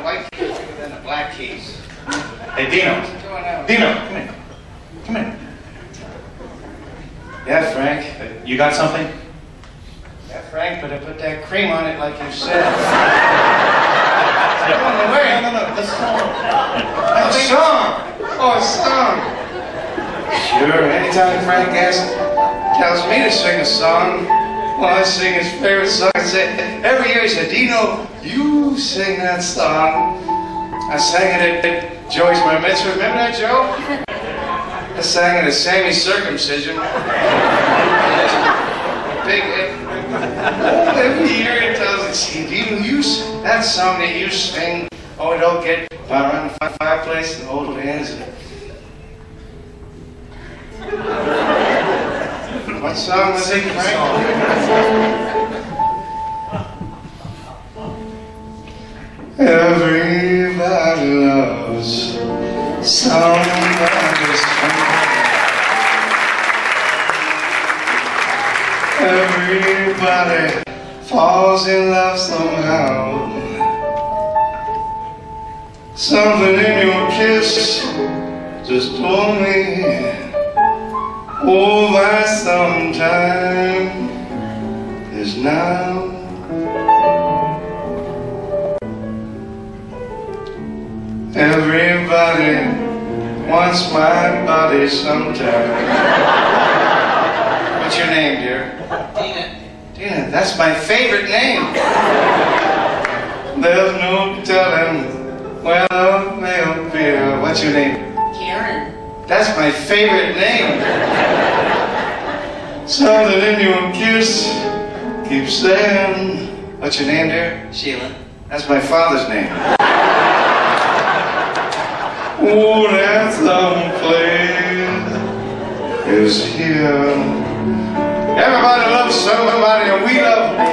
the white keys bigger than the black keys. Hey, Dino. What's going on? Dino, come here. Come here. Yeah, Frank. You got something? Yeah, Frank, but I put that cream on it like you said. Going away. No, no, no. The song. A song. Oh, a song. Sure. Anytime Frank asks, tells me to sing a song, I sing his favorite song. Every year he said, Dino, you sing that song. I sang it at Joey's Bar Mitzvah. Remember that, Joe? I sang it at Sammy's circumcision. Big Every year he tells me, see, Dino, you, that song that you sing, oh, all get by around the fireplace and hold hands. What song was it, Frank? Everybody loves somebody Everybody falls in love somehow. Something in your kiss just told me, oh, that sometime is now. Everybody wants my body sometime. What's your name, dear? Dina, Tina, that's my favorite name. There's no telling where love may appear. What's your name? Karen, That's my favorite name. Something in your kiss keeps saying. What's your name, dear? Sheila, That's my father's name. Oh, that someplace is here. Everybody loves somebody, and we love